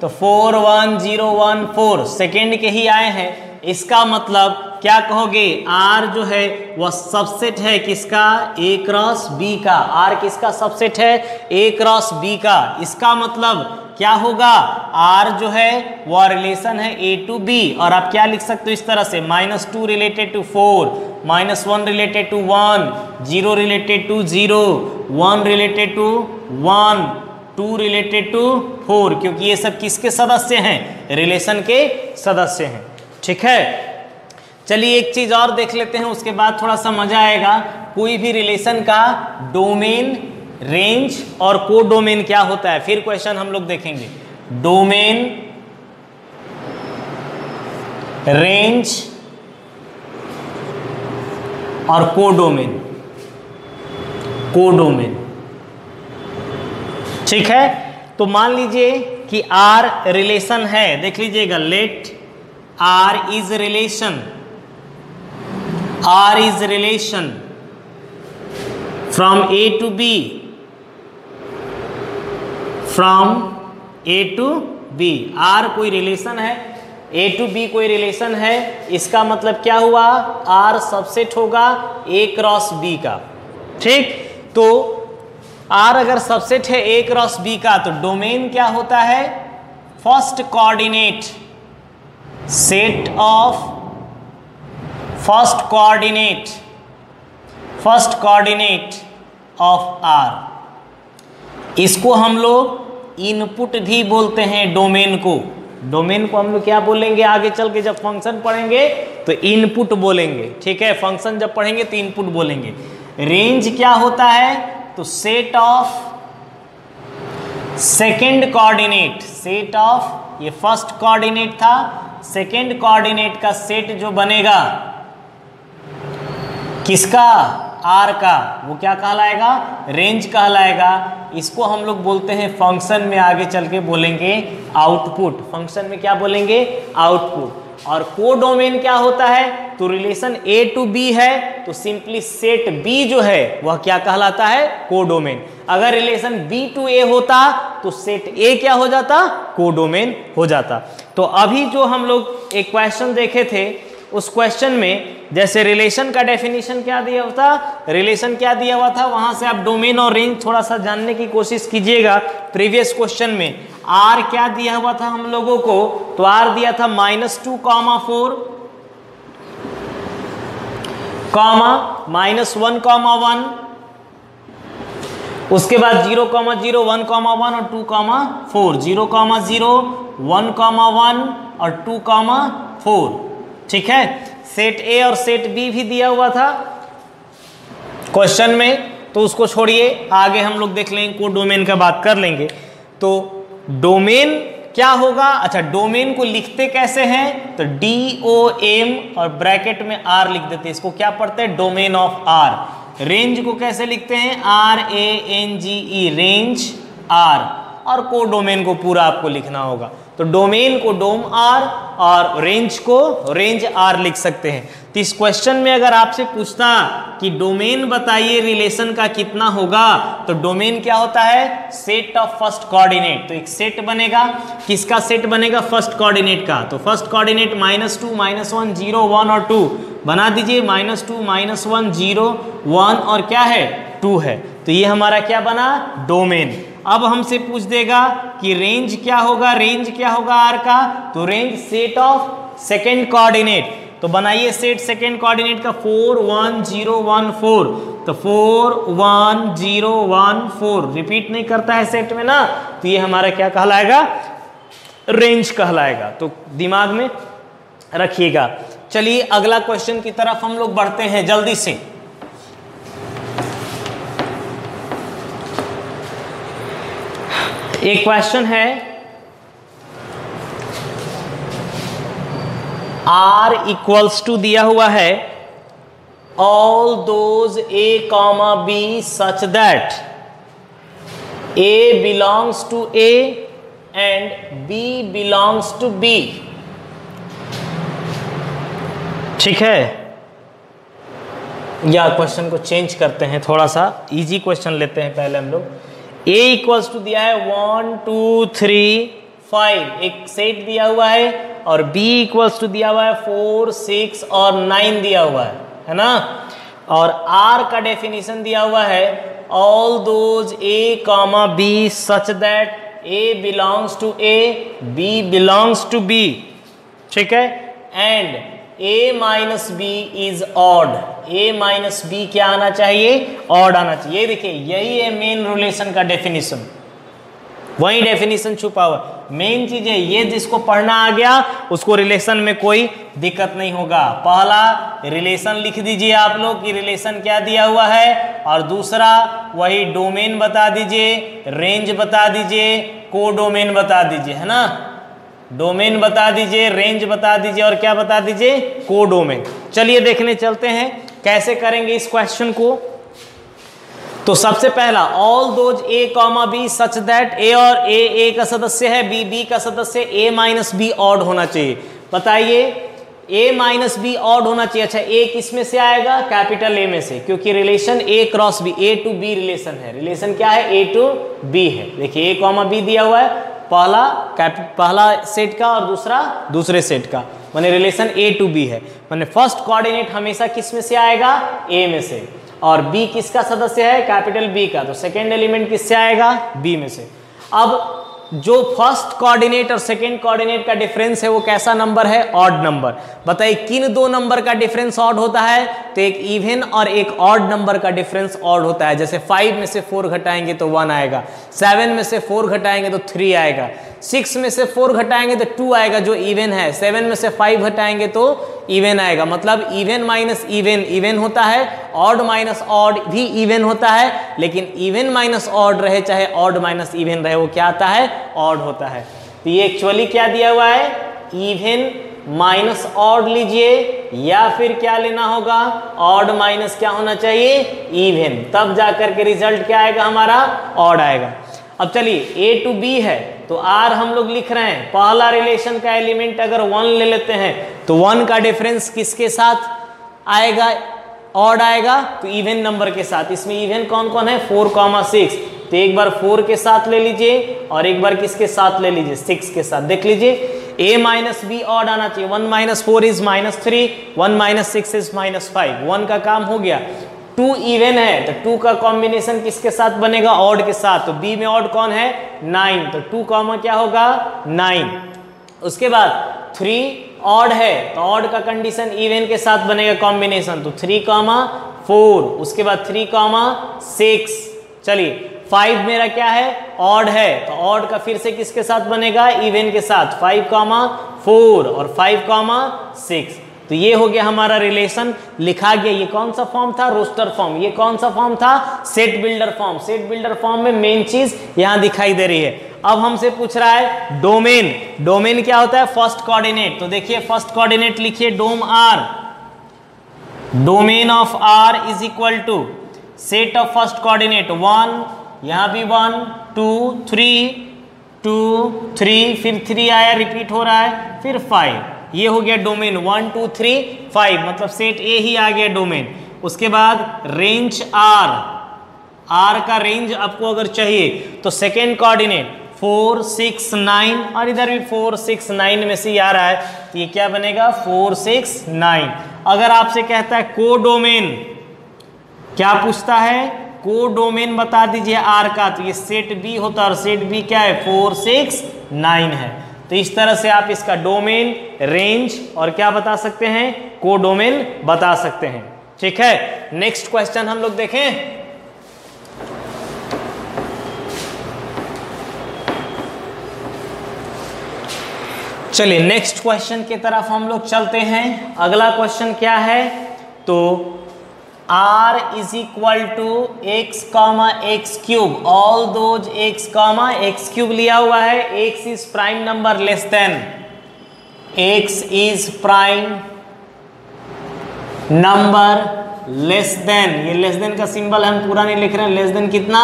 तो four one zero one four second के ही आए हैं। इसका मतलब क्या कहोगे? आर जो है वह सबसेट है किसका? ए क्रॉस बी का। आर किसका सबसेट है? ए क्रॉस बी का। इसका मतलब क्या होगा? आर जो है, वह रिलेशन है ए टू बी और आप क्या लिख सकते हो इस तरह से? Minus two related to four minus one related to one zero related to zero one related to one two related to four क्योंकि ये सब किसके सदस्य हैं? रिलेशन के सदस्य हैं। ठीक है? चलिए एक चीज़ और देख लेते हैं, उसके बाद थोड़ा सा मज़ा आएगा। कोई भी रिलेशन का डोमेन रेंज और को डोमेन क्या होता है? फिर क्वेश्चन हम लोग देखेंगे। डोमेन, रेंज और कोडोमेन। कोडोमेन। ठीक है? तो मान लीजिए कि आर रिलेशन है। देख लीजिएगा let R is relation R is relation from A to B from A to B R कोई रिलेशन है? ए टू बी कोई रिलेशन है? इसका मतलब क्या हुआ? आर सबसेट होगा ए क्रॉस बी का। ठीक? तो आर अगर सबसेट है ए क्रॉस बी का तो डोमेन क्या होता है? First coordinate set of first coordinate first coordinate of R इसको हम लोग इनपुट भी बोलते हैं डोमेन को। डोमेन को हम लोग क्या बोलेंगे? आगे चल के जब फ़ंक्शन पढ़ेंगे तो इनपुट बोलेंगे। ठीक है? फ़ंक्शन जब पढ़ेंगे तो इनपुट बोलेंगे। रेंज क्या होता है? तो set of second coordinate set of ये फ़र्स्ट कोऑर्डिनेट था। सेकेंड कोऑर्डिनेट का सेट जो बनेगा, किसका? आर का। वो क्या कहलाएगा? रेंज कहलाएगा। इसको हम लोग बोलते हैं फ़ंक्शन में आगे चल के बोलेंगे आउटपुट फ़ंक्शन में क्या बोलेंगे? आउटपुट और को डोमेन क्या होता है? तो रिलेशन ए टू बी है तो सिंपली सेट बी जो है, वह क्या कहलाता है? को डोमेन अगर रिलेशन बी टू ए होता तो सेट ए क्या हो जाता? को डोमेन हो जाता। तो अभी जो हम लोग एक क्वेश्चन देखे थे उस क्वेश्चन में, जैसे रिलेशन का डेफिनेशन क्या दिया हुआ था? रिलेशन क्या दिया हुआ था? वहाँ से आप डोमेन और रेंज थोड़ा सा जानने की कोशिश कीजिएगा प्रीवियस क्वेश्चन में। आर क्या दिया हुआ था हम लोगों को? तो आर दिया था minus two comma four comma minus one comma one उसके बाद zero comma zero one comma one और two comma four zero comma zero one comma one और टू कॉमा फोर ठीक है? सेट ए और सेट बी भी दिया हुआ था क्वेश्चन में तो उसको छोड़िए, आगे हम लोग देख लेंगे को डोमेन का बात कर लेंगे। तो डोमेन क्या होगा? अच्छा डोमेन को लिखते कैसे हैं? तो डी ओ एम और ब्रैकेट में आर लिख देते हैं। इसको क्या पढ़ते हैं? डोमेन ऑफ़ आर रेंज को कैसे लिखते हैं? R A N G E range R और को डोमेन को पूरा आपको लिखना होगा। तो डोमेन को डोम आर, और रेंज को रेंज आर लिख सकते हैं। तो इस क्वेश्चन में अगर आपसे पूछता कि डोमेन बताइए रिलेशन का कितना होगा तो डोमेन क्या होता है? Set of first coordinate. तो एक सेट बनेगा। किसका सेट बनेगा? फ़र्स्ट कोऑर्डिनेट का। तो first coordinate minus two, minus one, zero, one और टू। बना दीजिए, minus two, minus one, zero, one और क्या है? टू है। तो ये हमारा क्या बना? डोमेन। अब हमसे पूछ देगा कि रेंज क्या होगा रेंज क्या होगा आर का? तो range set of second coordinate तो बनाइए सेट सेकेंड कोऑर्डिनेट का four one zero one four तो four one zero one four repeat नहीं करता है सेट में ना तो ये हमारा क्या कहलाएगा? रेंज कहलाएगा. तो दिमाग में रखिएगा. चलिए अगला क्वेश्चन की तरफ़ हम लोग बढ़ते हैं जल्दी से. एक क्वेश्चन है। आर इक्वल्स टू दिया हुआ है। All those A comma B such that A belongs to A and B belongs to B ठीक है? या क्वेश्चन को चेंज करते हैं, थोड़ा सा इजी क्वेश्चन लेते हैं पहले हम लोग। ए इक्वल्स टू दिया है वन टू थ्री फाइव एक सेट दिया हुआ है और बी इक्वल्स टू दिया हुआ है फोर सिक्स और नाइन दिया हुआ है है ना? और आर का डेफिनेशन दिया हुआ है all those A comma B such that A belongs to A B belongs to B ठीक है? And A minus B is odd A minus B क्या आना चाहिए? ऑड आना चाहिए। ये देखिए, यही है मेन रिलेशन का डेफिनेशन वही डेफिनेशन छुपा हुआ। मेन चीज़ है, ये जिसको पढ़ना आ गया, उसको रिलेशन में कोई दिक्कत नहीं होगा। पहला रिलेशन लिख दीजिए आप लोग कि रिलेशन क्या दिया हुआ है। और दूसरा, वही डोमेन बता दीजिए रेंज बता दीजिए को डोमेन बता दीजिए, है ना? डोमेन बता दीजिए रेंज बता दीजिए और क्या बता दीजिए? को डोमेन चलिए देखने चलते हैं। कैसे करेंगे इस क्वेश्चन को? तो सबसे पहला all those A comma B such that A और ए ए का सदस्य है बी बी का सदस्य ए माइनस बी ऑड होना चाहिए। बताइए ए माइनस बी ऑड होना चाहिए। अच्छा ए किसमें से आएगा? कैपिटल ए में से, क्योंकि relation A cross B A to B relation है। रिलेशन क्या है? ए टू बी है। देखिए ए कॉमा बी दिया हुआ है। पहला पहला सेट का और दूसरा, दूसरे सेट का। मैंने रिलेशन ए टू बी है। मैंने फ़र्स्ट कोऑर्डिनेट हमेशा किसमें से आएगा? ए में से। और बी किसका सदस्य है? कैपिटल बी का। तो सेकेंड एलिमेंट किससे आएगा? बी में से। अब जो फ़र्स्ट कोऑर्डिनेट और सेकंड कोऑर्डिनेट का डिफरेंस है, वो कैसा नंबर है? ऑड नंबर बताइए, किन दो नंबर का डिफरेंस ऑड होता है? तो एक इवन और एक ऑड नंबर का डिफरेंस ऑड होता है। जैसे फाइव में से फोर घटाएँगे तो वन आएगा। सेवन में से फोर घटाएँगे तो थ्री आएगा। सिक्स में से फोर घटाएँगे तो टू आएगा, जो इवन है। सेवन में से फाइव घटाएँगे तो इवन आएगा। मतलब इवन माइनस इवन इवन होता है ऑड माइनस ऑड भी इवन होता है, लेकिन इवन माइनस ऑड रहे, चाहे ऑड माइनस इवन रहे, वो क्या आता है? ऑड होता है। तो ये एक्चुअली क्या दिया हुआ है? इवन माइनस ऑड लीजिए, या फिर क्या लेना होगा? ऑड माइनस क्या होना चाहिए? इवन तब जाकर के रिज़ल्ट क्या आएगा हमारा? ऑड आएगा। अब चलिए ए टू बी है तो आर हम लोग लिख रहे हैं। पहला रिलेशन का एलिमेंट अगर वन ले लेते हैं तो वन का डिफरेंस किसके साथ आएगा? ऑड आएगा तो इवन नंबर के साथ। इसमें इवन कौन कौन है? फोर कॉमा सिक्स तो एक बार फोर के साथ ले लीजिए, और एक बार किसके साथ ले लीजिए? सिक्स के साथ। देख लीजिए ए माइनस बी ऑड आना चाहिए। One minus four is minus three one minus six is minus five one का काम हो गया। टू इवन है तो टू का कॉम्बिनेशन किसके साथ बनेगा? ऑड के साथ। तो बी में ऑड कौन है? नाइन तो टू कॉमा क्या होगा? नाइन उसके बाद थ्री ऑड है तो ऑड का कंडीशन इवन के साथ बनेगा कॉम्बिनेशन तो थ्री कॉमा फोर उसके बाद थ्री कॉमा सिक्स चलिए फाइव मेरा क्या है? ऑड है। तो ऑड का फिर से किसके साथ बनेगा? इवन के साथ। फाइव कॉमा फोर और फाइव कॉमा सिक्स तो ये हो गया हमारा रिलेशन लिखा गया ये कौन सा फॉर्म था? रोस्टर फॉर्म ये कौन सा फॉर्म था? Set builder form set builder form में मेन चीज़ यहाँ दिखाई दे रही है। अब हमसे पूछ रहा है डोमेन डोमेन क्या होता है? फ़र्स्ट कोऑर्डिनेट तो देखिए फ़र्स्ट कोऑर्डिनेट लिखिए dom R domain of R is equal to set of first coordinate one यहाँ भी one two three two three फिर थ्री आया रिपीट हो रहा है, फिर फाइव ये हो गया domain one, two, three, five मतलब सेट ए ही आ गया डोमेन। उसके बाद रेंज आर आर का रेंज आपको अगर चाहिए तो second coordinate four six nine और इधर भी फोर सिक्स नाइन में से आ रहा है। तो ये क्या बनेगा? फोर सिक्स नाइन अगर आपसे कहता है को डोमेन क्या पूछता है? को डोमेन बता दीजिए आर का तो ये सेट बी होता है, और सेट बी क्या है? फोर सिक्स नाइन है। तो इस तरह से आप इसका डोमेन, रेंज और क्या बता सकते हैं? को डोमेन बता सकते हैं। ठीक है? नेक्स्ट क्वेश्चन हम लोग देखें। चलिए, नेक्स्ट क्वेश्चन की तरफ़ हम लोग चलते हैं। अगला क्वेश्चन क्या है? तो r is equal to x comma x cube. All those x comma x cube लिया हुआ है, x is prime number less than. X is prime number less than ये लेस देन का सिंबल हम पूरा नहीं लिख रहे हैं लेस देन कितना?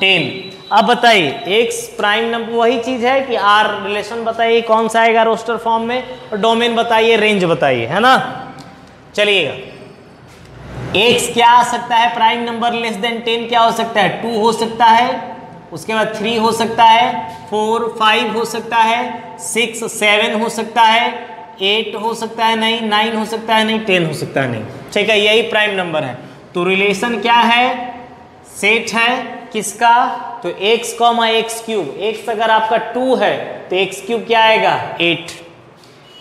टेन अब बताइए एक्स प्राइम नंबर वही चीज़ है कि आर रिलेशन बताइए, कौन सा आएगा रोस्टर फॉर्म में? और डोमेन बताइए रेंज बताइए, है ना? चलिएगा। एक्स क्या आ सकता है? Prime number less than ten क्या हो सकता है? टू हो सकता है। उसके बाद थ्री हो सकता है। फोर फाइव हो सकता है। सिक्स सेवन हो सकता है। एट हो सकता है नहीं। नाइन हो सकता है नहीं। टेन हो सकता है नहीं। ठीक है, यही प्राइम नंबर है। तो रिलेशन क्या है? सेट है। किसका? तो x comma x cube x अगर आपका टू है तो एक्स क्यूब क्या आएगा? एट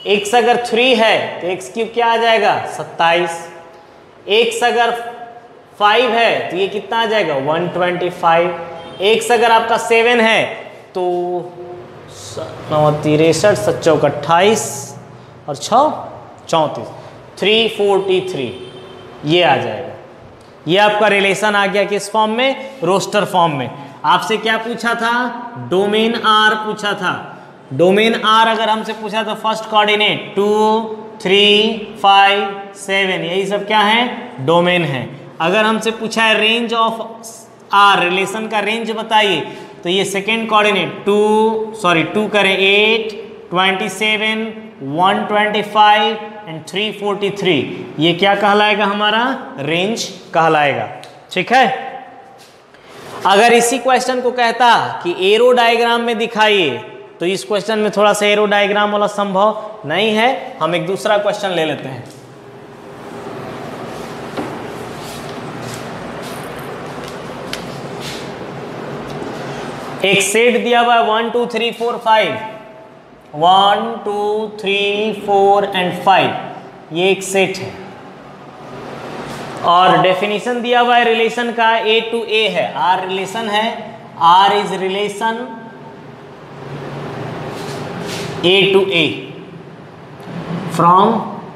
एक्स अगर थ्री है तो एक्स क्यूब क्या आ जाएगा? सत्ताईस. एक्स अगर फाइव है तो ये कितना आ जाएगा? वन ट्वेंटी फाइव एक्स अगर आपका सेवन है तो नौ तिरसठ सच्चौक अट्ठाईस और छ चौंतीस. थ्री फोर्टी थ्री ये आ जाएगा. ये आपका रिलेशन आ गया किस फॉर्म में? रोस्टर फॉर्म में. आपसे क्या पूछा था? डोमेन आर पूछा था. डोमेन आर अगर हमसे पूछा तो first coordinate two three five seven यही सब क्या है? डोमेन है। अगर हमसे पूछा है रेंज ऑफ़ आर रिलेशन का रेंज बताइए तो ये second coordinate two sorry two करें eight twenty seven one twenty five and three forty three ये क्या कहलाएगा हमारा? रेंज कहलाएगा। ठीक है? अगर इसी क्वेश्चन को कहता कि एरो डायग्राम में दिखाइए तो इस क्वेश्चन में थोड़ा सा एरो डायग्राम वाला संभव नहीं है। हम एक दूसरा क्वेश्चन ले लेते हैं। एक सेट दिया हुआ है one two three four five one two three four and five ये एक सेट है। और डेफिनेशन दिया हुआ है रिलेशन का ए टू ए है। आर रिलेशन है। R is relation A to A from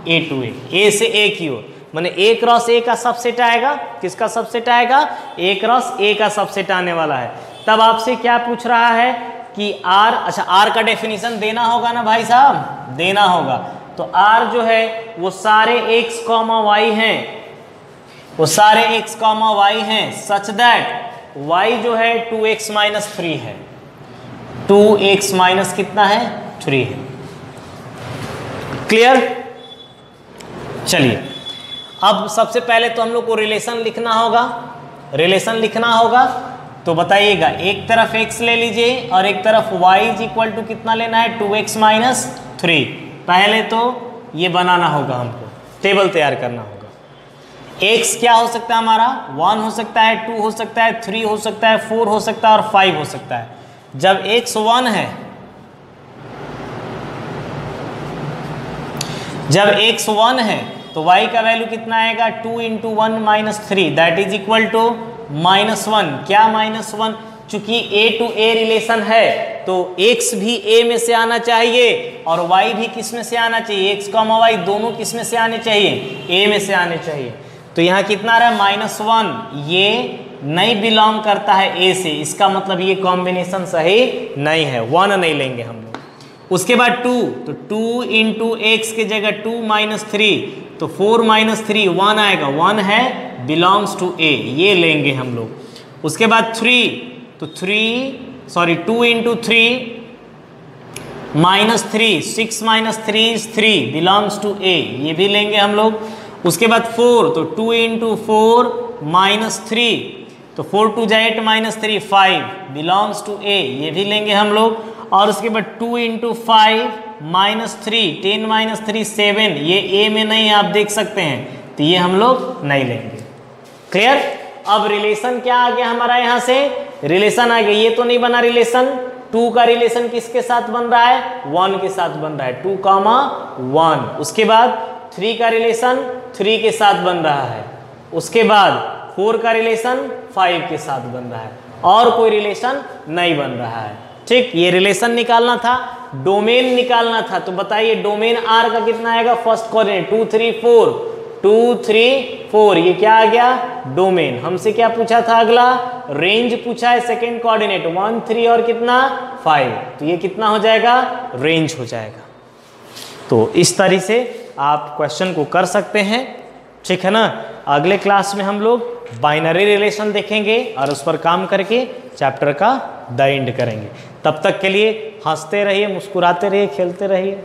A to A A से ए की ओर. मैंने ए क्रॉस ए का सबसेट आएगा. किसका सबसेट आएगा? ए क्रॉस ए का सबसेट आने वाला है. तब आपसे क्या पूछ रहा है कि आर अच्छा आर का डेफिनेशन देना होगा ना भाई साहब? देना होगा. तो आर जो है, वो सारे एक्स कॉमा वाई हैं. वो सारे एक्स कॉमा वाई हैं. सच दैट वाई जो है टू एक्स माइनस थ्री है. टू एक्स माइनस कितना है? थ्री है क्लियर चलिए। अब सबसे पहले तो हम लोग को रिलेशन लिखना होगा। रिलेशन लिखना होगा। तो बताइएगा, एक तरफ़ x ले लीजिए और एक तरफ़ y इज़ इक्वल टू कितना लेना है? टू एक्स माइनस थ्री पहले तो ये बनाना होगा हमको। टेबल तैयार करना होगा। X क्या हो सकता है हमारा? वन हो सकता है टू हो सकता है थ्री हो सकता है फोर हो सकता है और फाइव हो सकता है। जब x वन है जब x वन है तो y का वैल्यू कितना आएगा? Two into one minus three that is equal to minus one क्या माइनस वन चूँकि a टू a रिलेशन है तो x भी a में से आना चाहिए और y भी किसमें से आना चाहिए? x कॉमा वाई दोनों किसमें से आने चाहिए? a में से आने चाहिए। तो यहाँ कितना रहा? माइनस वन ये नहीं बिलोंग करता है a से। इसका मतलब ये कॉम्बिनेशन सही नहीं है। वन नहीं लेंगे हम उसके बाद टू तो टू इंटू एक्स के जगह टू माइनस थ्री तो फोर माइनस थ्री वन आएगा। वन है बिलोंग्स टू ए ये लेंगे हम लोग। उसके बाद थ्री तो three sorry two into three minus three six minus three is three belongs to A ये भी लेंगे हम लोग। उसके बाद फोर तो two into four minus three तो फोर टू जा eight minus three five belongs to A ये भी लेंगे हम लोग। और उसके बाद two into five minus three ten minus three seven ये ए में नहीं आप देख सकते हैं। तो ये हम लोग नहीं लेंगे। क्लियर अब रिलेशन क्या आ गया हमारा यहाँ से? रिलेशन आ गया। ये तो नहीं बना रिलेशन टू का रिलेशन किसके साथ बन रहा है? वन के साथ बन रहा है। टू कामा वन उसके बाद थ्री का रिलेशन थ्री के साथ बन रहा है। उसके बाद फोर का रिलेशन फाइव के साथ बन रहा है। और कोई रिलेशन नहीं बन रहा है। ठीक, ये रिलेशन निकालना था डोमेन निकालना था। तो बताइए डोमेन आर का कितना आएगा? First coordinate two three four two three four ये क्या आ गया? डोमेन हमसे क्या पूछा था अगला? रेंज पूछा है सेकेंड कॉर्डिनेट वन थ्री और कितना? फाइव तो ये कितना हो जाएगा? रेंज हो जाएगा। तो इस तरह से आप क्वेश्चन को कर सकते हैं। ठीक है ना? अगले क्लास में हम लोग बाइनरी रिलेशन देखेंगे और उस पर काम करके चैप्टर का द एंड करेंगे। तब तक के लिए हँसते रहिए मुस्कुराते रहिए खेलते रहिए।